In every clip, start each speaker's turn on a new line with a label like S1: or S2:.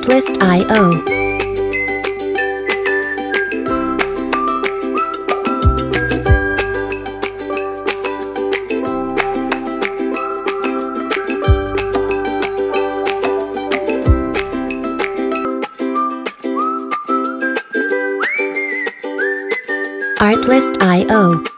S1: Artlist.io. Artlist.io.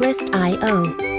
S1: Artlist.io.